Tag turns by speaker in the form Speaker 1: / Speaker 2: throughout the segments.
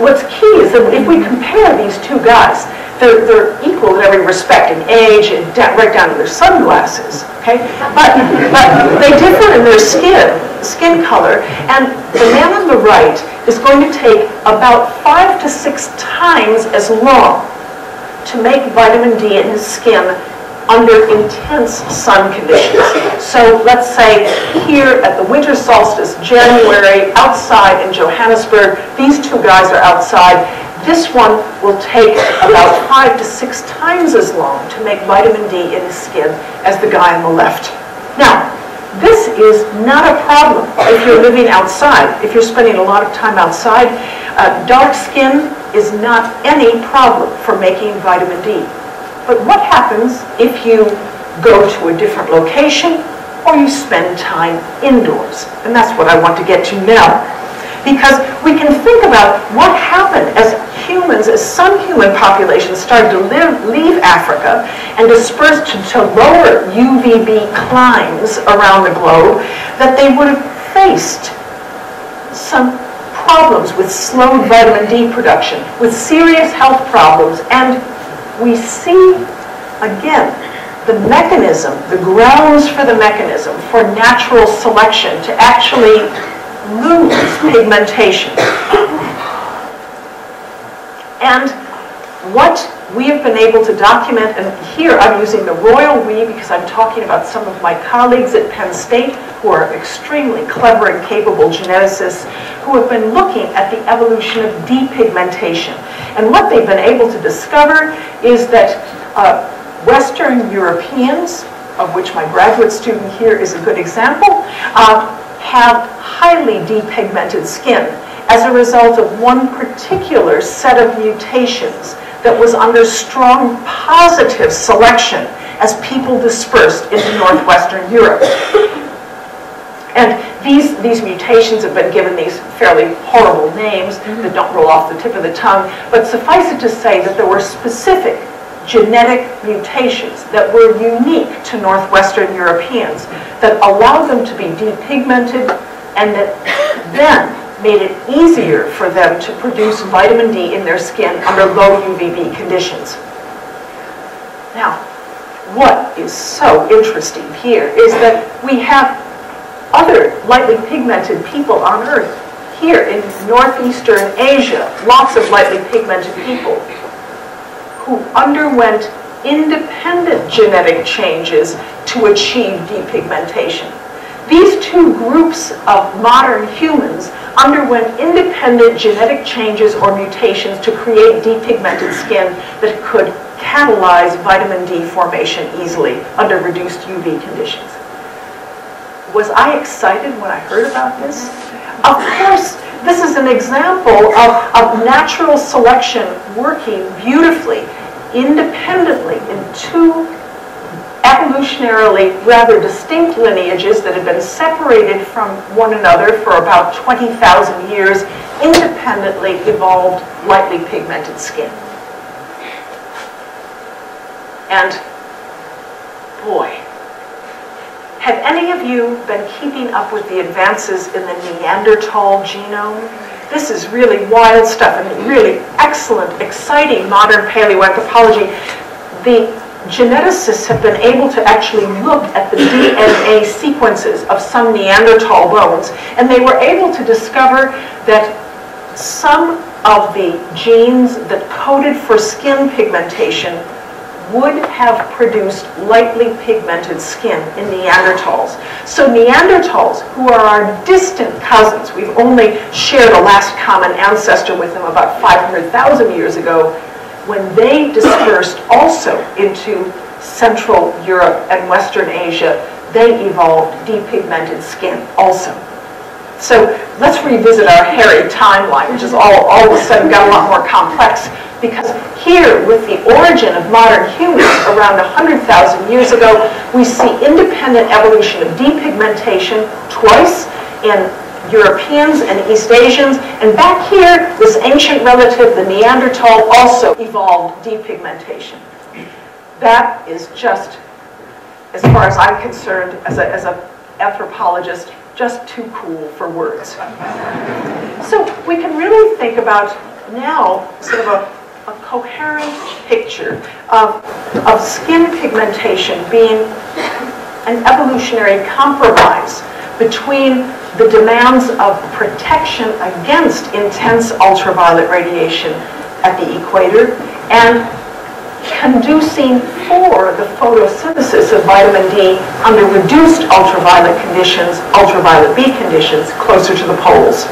Speaker 1: what's key is that if we compare these two guys, they're, they're equal in every respect, in age, and right down to their sunglasses, okay? But, but they differ in their skin, skin color, and the man on the right is going to take about five to six times as long to make vitamin D in his skin under intense sun conditions. So let's say here at the winter solstice, January, outside in Johannesburg, these two guys are outside. This one will take about five to six times as long to make vitamin D in his skin as the guy on the left. Now, this is not a problem if you're living outside, if you're spending a lot of time outside. Uh, dark skin is not any problem for making vitamin D. But what happens if you go to a different location or you spend time indoors? And that's what I want to get to now. Because we can think about what happened as humans, as some human populations started to live, leave Africa and disperse to, to lower UVB climes around the globe, that they would have faced some problems with slowed vitamin D production, with serious health problems, and we see, again, the mechanism, the grounds for the mechanism for natural selection to actually lose pigmentation. And what we have been able to document, and here I'm using the royal we because I'm talking about some of my colleagues at Penn State who are extremely clever and capable geneticists who have been looking at the evolution of depigmentation. And what they've been able to discover is that uh, Western Europeans, of which my graduate student here is a good example, uh, have highly depigmented skin as a result of one particular set of mutations that was under strong positive selection as people dispersed into northwestern Europe. And these, these mutations have been given these fairly horrible names that don't roll off the tip of the tongue, but suffice it to say that there were specific genetic mutations that were unique to northwestern Europeans that allowed them to be depigmented and that then made it easier for them to produce vitamin D in their skin under low UVB conditions. Now, what is so interesting here is that we have other lightly pigmented people on Earth. Here in northeastern Asia, lots of lightly pigmented people who underwent independent genetic changes to achieve depigmentation. These two groups of modern humans underwent independent genetic changes or mutations to create depigmented skin that could catalyze vitamin D formation easily under reduced UV conditions. Was I excited when I heard about this? Of course, this is an example of, of natural selection working beautifully, independently in two evolutionarily rather distinct lineages that have been separated from one another for about 20,000 years, independently evolved lightly pigmented skin. And boy, have any of you been keeping up with the advances in the Neanderthal genome? This is really wild stuff and really excellent, exciting modern paleoanthropology. The geneticists have been able to actually look at the DNA sequences of some Neanderthal bones, and they were able to discover that some of the genes that coded for skin pigmentation would have produced lightly pigmented skin in Neanderthals. So Neanderthals, who are our distant cousins, we've only shared a last common ancestor with them about 500,000 years ago, when they dispersed also into Central Europe and Western Asia, they evolved depigmented skin also. So let's revisit our hairy timeline, which is all, all of a sudden got a lot more complex because here, with the origin of modern humans around 100,000 years ago, we see independent evolution of depigmentation twice in Europeans and East Asians. And back here, this ancient relative, the Neanderthal, also evolved depigmentation. That is just, as far as I'm concerned, as an as a anthropologist, just too cool for words. So we can really think about now sort of a a coherent picture of, of skin pigmentation being an evolutionary compromise between the demands of protection against intense ultraviolet radiation at the equator and conducing for the photosynthesis of vitamin D under reduced ultraviolet conditions, ultraviolet B conditions, closer to the poles.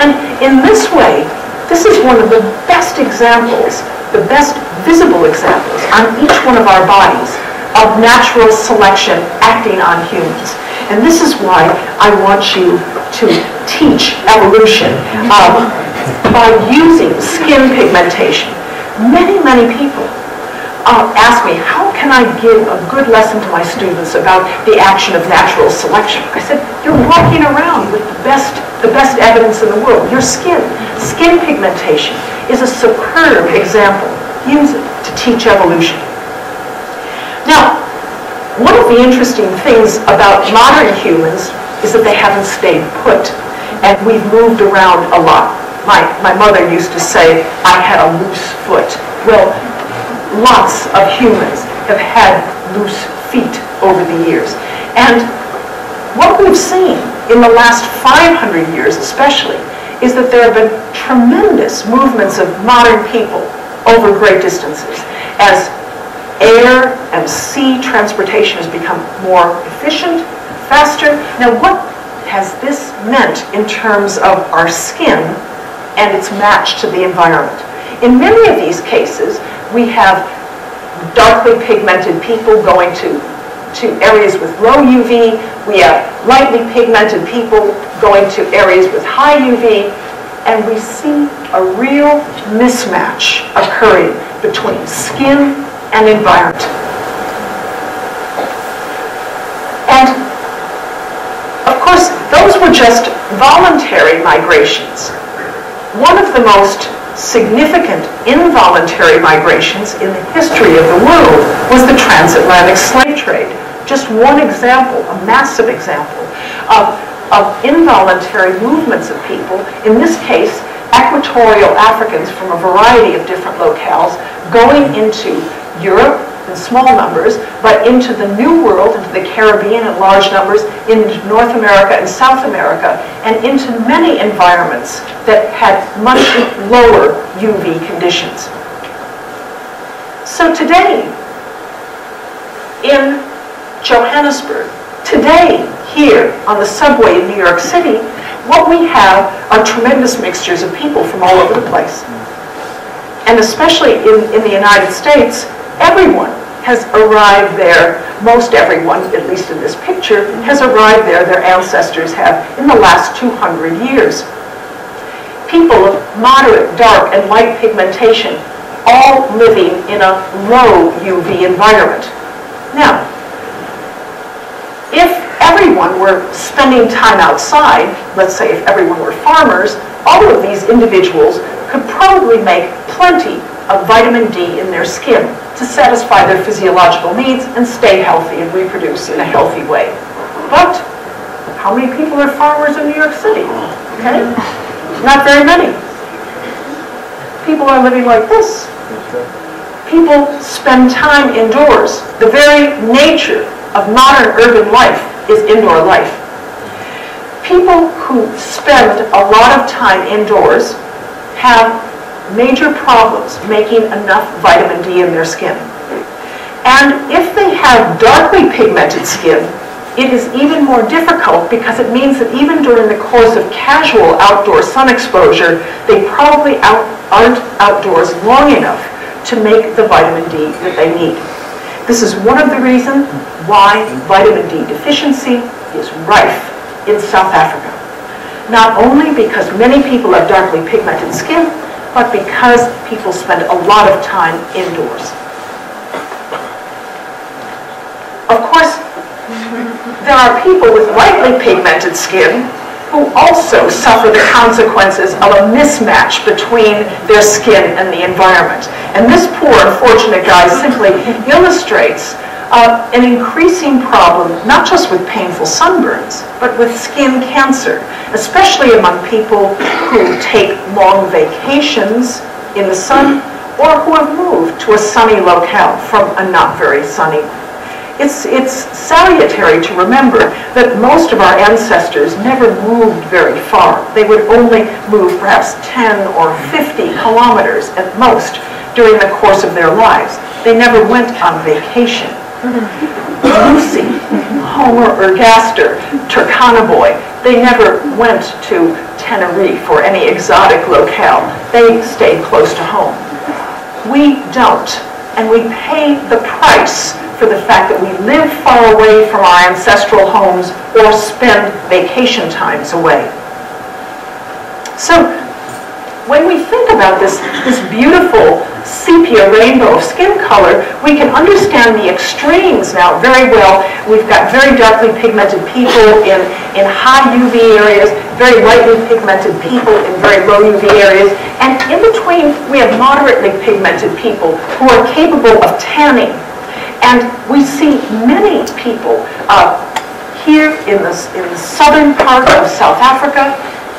Speaker 1: And in this way, this is one of the best examples, the best visible examples on each one of our bodies of natural selection acting on humans. And this is why I want you to teach evolution um, by using skin pigmentation. Many, many people uh, ask me, how can I give a good lesson to my students about the action of natural selection? I said, you're walking around with the best the best evidence in the world, your skin. Skin pigmentation is a superb example. Use it to teach evolution. One of the interesting things about modern humans is that they haven't stayed put, and we've moved around a lot. My, my mother used to say, I had a loose foot. Well, lots of humans have had loose feet over the years. And what we've seen in the last 500 years especially, is that there have been tremendous movements of modern people over great distances as air and sea transportation has become more efficient, faster. Now what has this meant in terms of our skin and its match to the environment? In many of these cases, we have darkly pigmented people going to to areas with low UV. We have lightly pigmented people going to areas with high UV. And we see a real mismatch occurring between skin and environment. And of course, those were just voluntary migrations. One of the most significant involuntary migrations in the history of the world was the transatlantic slave trade. Just one example, a massive example of, of involuntary movements of people, in this case, equatorial Africans from a variety of different locales going into Europe in small numbers, but into the New World, into the Caribbean in large numbers, into North America and South America, and into many environments that had much lower UV conditions. So today, in Johannesburg, today, here on the subway in New York City, what we have are tremendous mixtures of people from all over the place. And especially in, in the United States, everyone has arrived there, most everyone, at least in this picture, has arrived there, their ancestors have, in the last 200 years. People of moderate, dark, and light pigmentation, all living in a low UV environment. Now, if everyone were spending time outside, let's say if everyone were farmers, all of these individuals could probably make plenty of vitamin D in their skin to satisfy their physiological needs and stay healthy and reproduce in a healthy way. But how many people are farmers in New York City? Okay? Not very many. People are living like this. People spend time indoors. The very nature of modern urban life is indoor life. People who spend a lot of time indoors have major problems making enough vitamin D in their skin. And if they have darkly pigmented skin, it is even more difficult because it means that even during the course of casual outdoor sun exposure, they probably out, aren't outdoors long enough to make the vitamin D that they need. This is one of the reasons why vitamin D deficiency is rife in South Africa. Not only because many people have darkly pigmented skin, but because people spend a lot of time indoors. Of course, there are people with lightly pigmented skin who also suffer the consequences of a mismatch between their skin and the environment. And this poor unfortunate guy simply illustrates uh, an increasing problem, not just with painful sunburns, but with skin cancer, especially among people who take long vacations in the sun or who have moved to a sunny locale from a not very sunny. It's, it's salutary to remember that most of our ancestors never moved very far. They would only move perhaps 10 or 50 kilometers at most during the course of their lives. They never went on vacation. Lucy, Homo ergaster, Turkana Boy, they never went to Tenerife or any exotic locale. They stayed close to home. We don't, and we pay the price for the fact that we live far away from our ancestral homes or spend vacation times away. So when we think about this, this beautiful sepia rainbow of skin color, we can understand the extremes now very well. We've got very darkly pigmented people in, in high UV areas, very lightly pigmented people in very low UV areas, and in between we have moderately pigmented people who are capable of tanning and we see many people uh, here in the, in the southern part of South Africa,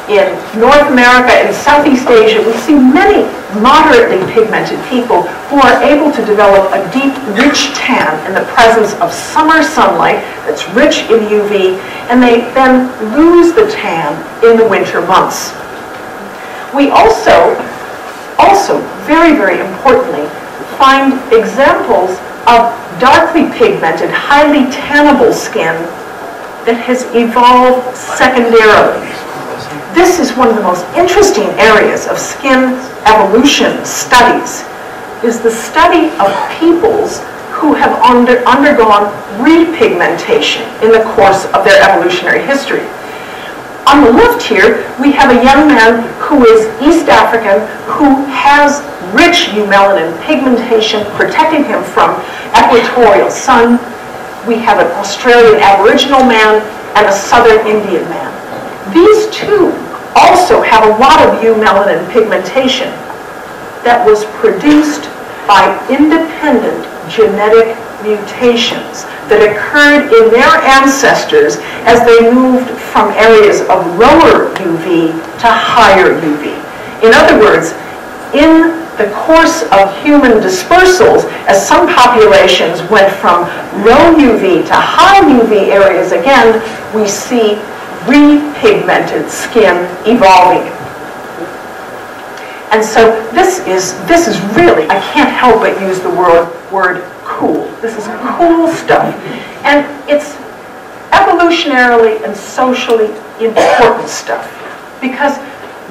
Speaker 1: in North America and Southeast Asia, we see many moderately pigmented people who are able to develop a deep, rich tan in the presence of summer sunlight that's rich in UV, and they then lose the tan in the winter months. We also, also very, very importantly, find examples of darkly pigmented, highly tannable skin that has evolved secondarily. This is one of the most interesting areas of skin evolution studies, is the study of peoples who have under, undergone repigmentation in the course of their evolutionary history. On the left here, we have a young man who is East African, who has rich eumelanin pigmentation protecting him from equatorial sun. We have an Australian Aboriginal man and a Southern Indian man. Two also have a lot of eumelanin pigmentation that was produced by independent genetic mutations that occurred in their ancestors as they moved from areas of lower UV to higher UV. In other words, in the course of human dispersals, as some populations went from low UV to high UV areas again, we see repigmented skin evolving. And so this is, this is really, I can't help but use the word, word cool. This is cool stuff. And it's evolutionarily and socially important stuff. Because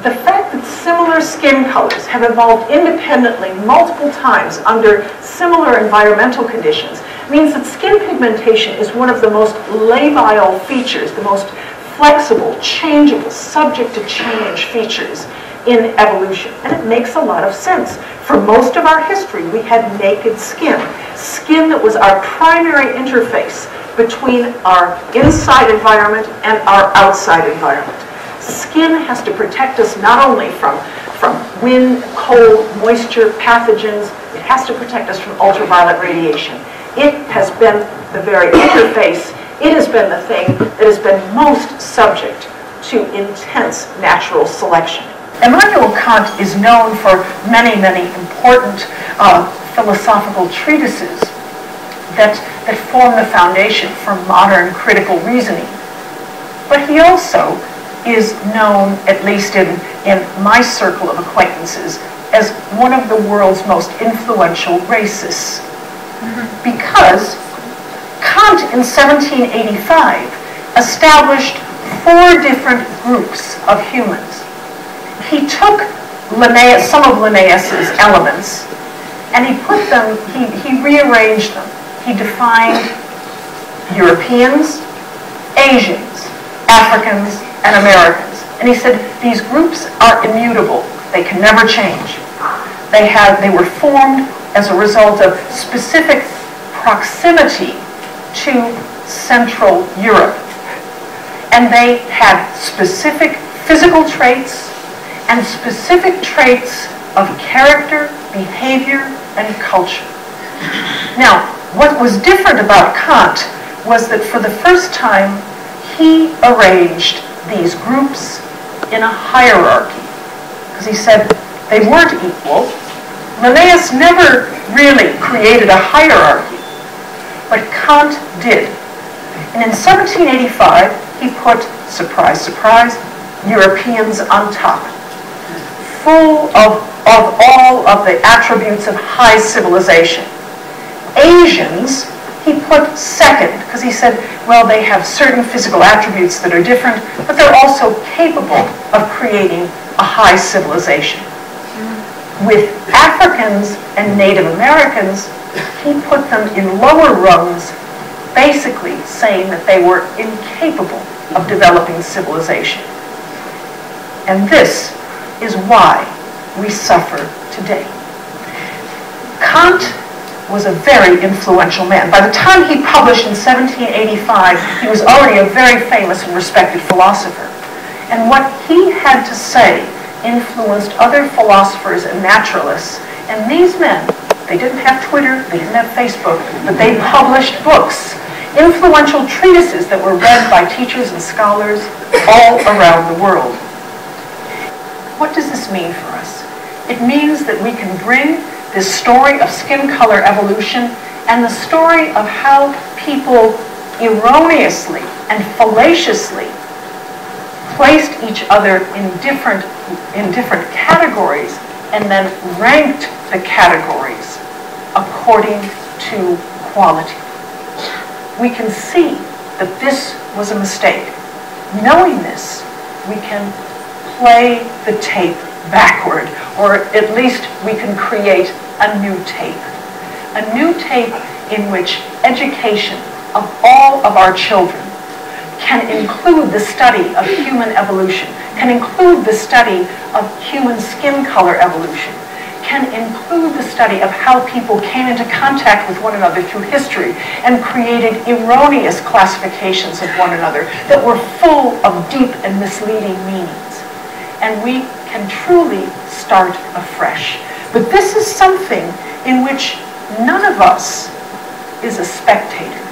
Speaker 1: the fact that similar skin colors have evolved independently multiple times under similar environmental conditions means that skin pigmentation is one of the most labile features, the most flexible, changeable, subject to change features in evolution. And it makes a lot of sense. For most of our history, we had naked skin, skin that was our primary interface between our inside environment and our outside environment. Skin has to protect us not only from, from wind, cold, moisture, pathogens, it has to protect us from ultraviolet radiation. It has been the very interface, it has been the thing that has been most subject to intense natural selection. Immanuel Kant is known for many, many important uh, philosophical treatises that, that form the foundation for modern critical reasoning. But he also is known, at least in, in my circle of acquaintances, as one of the world's most influential racists. Mm-hmm. Because Kant in 1785 established four different groups of humans he took Linnaeus, some of Linnaeus's elements and he put them, he, he rearranged them. He defined Europeans, Asians, Africans, and Americans. And he said these groups are immutable. They can never change. They, have, they were formed as a result of specific proximity to Central Europe. And they had specific physical traits, and specific traits of character, behavior, and culture. Now, What was different about Kant was that for the first time, he arranged these groups in a hierarchy. Because he said they weren't equal. Linnaeus never really created a hierarchy, but Kant did. And in 1785, he put, surprise, surprise, Europeans on top, full of, of all of the attributes of high civilization. Asians, he put second, because he said, well, they have certain physical attributes that are different, but they're also capable of creating a high civilization. With Africans and Native Americans, he put them in lower rungs, basically saying that they were incapable of developing civilization. And this is why we suffer today. Kant was a very influential man. By the time he published in 1785, he was already a very famous and respected philosopher. And what he had to say influenced other philosophers and naturalists. And these men, they didn't have Twitter, they didn't have Facebook, but they published books, influential treatises that were read by teachers and scholars all around the world. What does this mean for us? It means that we can bring this story of skin color evolution and the story of how people erroneously and fallaciously placed each other in different, in different categories and then ranked the categories according to quality. We can see that this was a mistake. Knowing this, we can play the tape backward, or at least we can create a new tape. A new tape in which education of all of our children can include the study of human evolution, can include the study of human skin color evolution, can include the study of how people came into contact with one another through history and created erroneous classifications of one another that were full of deep and misleading meanings. And we can truly start afresh. But this is something in which none of us is a spectator.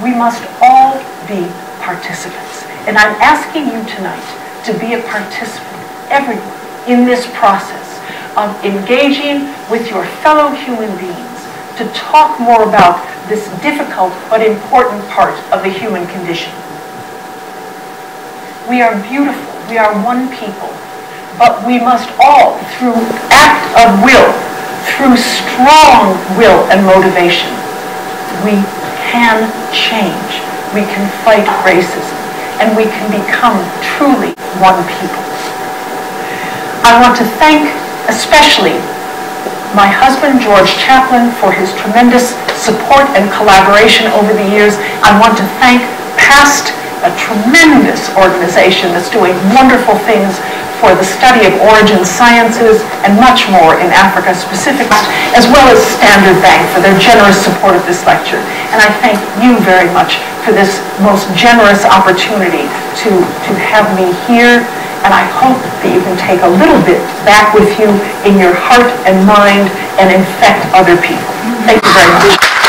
Speaker 1: We must all be participants. And I'm asking you tonight to be a participant, everyone, in this process of engaging with your fellow human beings to talk more about this difficult but important part of the human condition. We are beautiful. We are one people. But we must all, through act of will, through strong will and motivation, we can change we can fight racism, and we can become truly one people. I want to thank especially my husband, George Chaplin, for his tremendous support and collaboration over the years. I want to thank PAST, a tremendous organization that's doing wonderful things for the study of origin sciences and much more in Africa specifically, as well as Standard Bank for their generous support of this lecture. And I thank you very much for this most generous opportunity to, to have me here. And I hope that you can take a little bit back with you in your heart and mind and infect other people. Thank you very much.